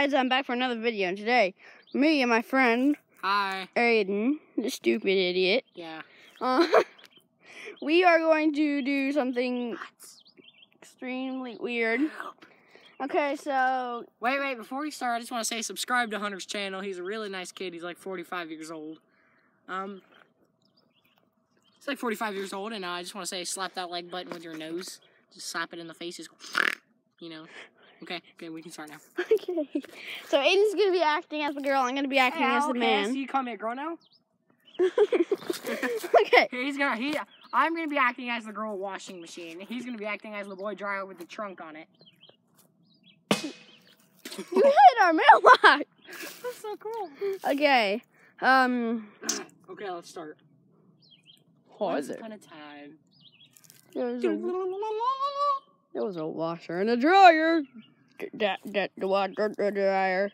guys, I'm back for another video. And today, me and my friend Hi. Aiden, the stupid idiot, Yeah. uh, we are going to do something extremely weird. Okay, so Wait, wait. Before we start, I just want to say subscribe to Hunter's channel. He's a really nice kid. He's like 45 years old. Um, he's like 45 years old, and uh, I just want to say slap that like button with your nose. Just slap it in the face. Just, you know. Okay, okay, we can start now. okay, so Aiden's gonna be acting as the girl. I'm gonna be acting as the okay, So man. you call me a girl now? okay, He's gonna he. I'm gonna be acting as the girl washing machine. He's gonna be acting as the boy dryer with the trunk on it. you hit our mailbox. That's so cool. Okay, um, Okay, let's start. what is Once it? upon a time. There was a, there was a washer and a dryer. That that the the dryer.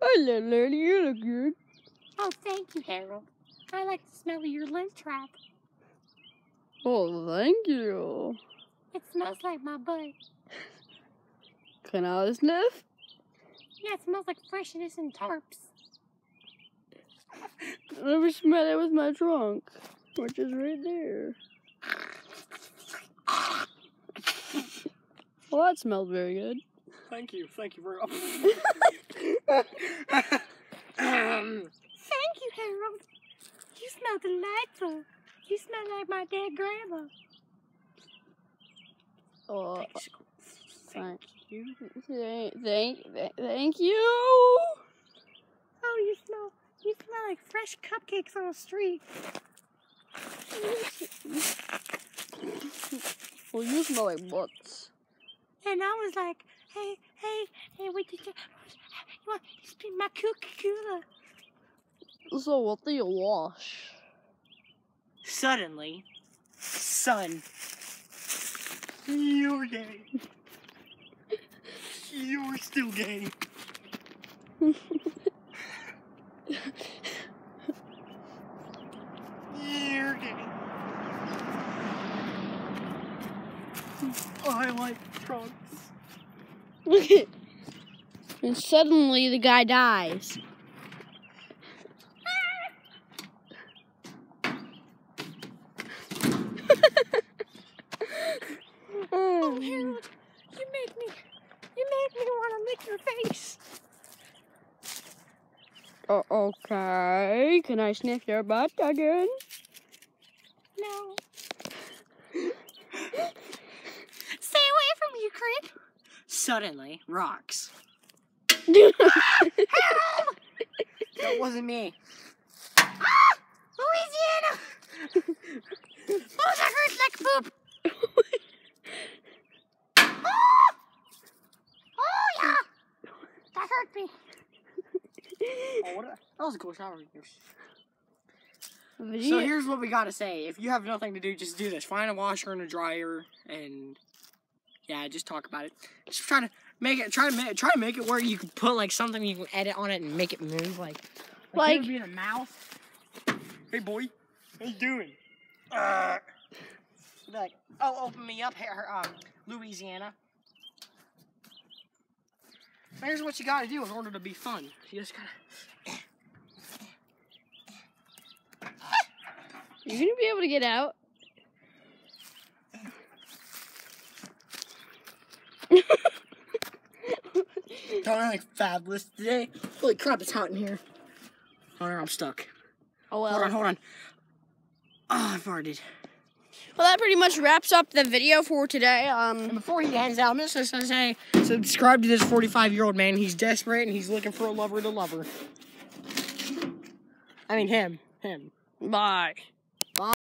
Hello, lady, you look good. Oh, thank you, Harold. I like the smell of your lint trap. Oh, thank you. It smells like my butt. Can I sniff? Yeah, it smells like freshness and tarps. Let me smell it with my trunk, which is right there. Well, that smells very good. Thank you, thank you very much. um, Thank you, Harold. You smell delightful. You smell like my dead grandma. Oh, thank you. thank, thank, thank, thank you. Oh, you smell you smell like fresh cupcakes on the street. Well, you smell like butts. And I was like, hey, hey, hey, what did you you want to spin my cookie cooler? So what do you wash? Suddenly, son, you're gay. You're still gay. You're gay. I like trunks. and suddenly the guy dies. Oh, oh, Harold, you make me you make me want to lick your face. Oh, okay. Can I sniff your butt again? No. Stay away from me, you creep. Suddenly, rocks. Dude. That wasn't me. Ah! Louisiana! oh, that hurts like poop. oh! oh, yeah. That hurt me. Oh, what a, that was a cool shower. So here's what we gotta say. If you have nothing to do, just do this. Find a washer and a dryer, and yeah, just talk about it. Just try to make it. Try to make. Try to make it where you can put like something you can edit on it and make it move. Like, Like- like being a mouse. Hey boy, how you doing? Uh, like, oh, open me up here, um, Louisiana. Here's what you gotta do in order to be fun. You just gotta. You gonna be able to get out? Don't like fabulous today. Holy crap, it's hot in here. Hold on, I'm stuck. Oh well. Hold on, hold on. Oh, I farted. Well, that pretty much wraps up the video for today. Um, And before he hands out, I'm just gonna say, subscribe to this 45 year old man. He's desperate and he's looking for a lover to love her. I mean, him. Him. bye.